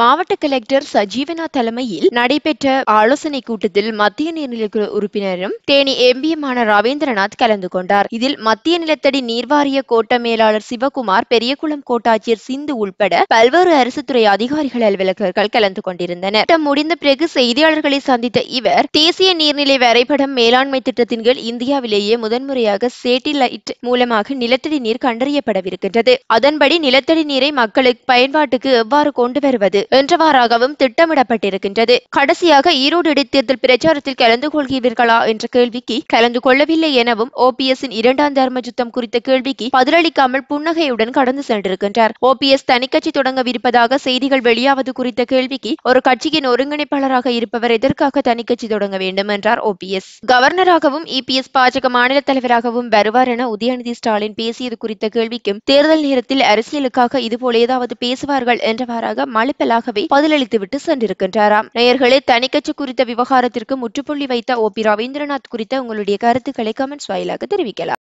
மாவட்ட கலெக்டர் சஜீவனா தலைமையில் நடைபெற்ற ஆலோசனை கூட்டத்தில் மத்திய நீர்நிலைக்குழு உறுப்பினரும் தேனி எம்பியுமான ரவீந்திரநாத் கலந்து கொண்டார். இதில் மத்திய நிலத்தடி நீர்வாரிய கோட்ட மேலாளர் சிவகுமார் பெரியகுளம் கோட்டாட்சியர் சிந்து உள்பட பல்வேறு அரசு துறை அதிகாரிகள் அலுவலகர்கள் கலந்து கொண்டிருந்தனர். முடிந்த பிறகு செய்தியாளர்களை சந்தித்த இவர் தேசிய நீர்நிலை வரைபடம் மேலாண்மை திட்டத்தின் கீழ் இந்தியாவிலேயே முதன்முறையாக சேட்டிலைட் மூலமாக நிலத்தடி நீர் கண்டறியப்படவிருக்கின்றது. அதன்படி நிலத்தடி நீரை மக்களுக்கு பயன்பாட்டுக்கு எவ்வாறு கொண்டு வருவது என்றவாறாகவும் திட்டமிடப்பட்டிருக்கின்றது. கடைசியாக ஈரோடு இடைத்தேர்தல் பிரச்சாரத்தில் கலந்து கொள்கிறீர்களா என்ற கேள்விக்கு கலந்து கொள்ளவில்லை எனவும் ஓபிஎஸ்ஸின் இரண்டாம் தர்ம யுத்தம் குறித்த கேள்விக்கு பதிலளிக்காமல் புன்னகையுடன் கடந்து சென்றிருக்கின்றார். ஓபிஎஸ் தனிக்கட்சி தொடங்கவிருப்பதாக செய்திகள் வெளியாவது குறித்த கேள்விக்கு ஒரு கட்சியின் ஒருங்கிணைப்பாளராக இருப்பவர் எதற்காக தனிக்கட்சி தொடங்க வேண்டும் என்றார் ஓபிஎஸ் கவர்னராகவும் இபிஎஸ் பாஜக மாநில தலைவராகவும் வருவார் என உதயநிதி ஸ்டாலின் பேசியது குறித்த கேள்விக்கும் தேர்தல் நேரத்தில் அரசியலுக்காக இதுபோல் ஏதாவது பேசுவார்கள் என்றவாறாக மழுப்பலாகவே பதிலளித்துவிட்டு சென்றிருக்கின்றாராம். நேயர்களே தனிக்கட்சி குறித்த விவகாரத்திற்கு முற்றுப்புள்ளி வைத்த ஓ பி ரவீந்திரநாத் குறித்த உங்களுடைய கருத்துக்களை கமெண்ட்ஸ் வாயிலாக தெரிவிக்கலாம்.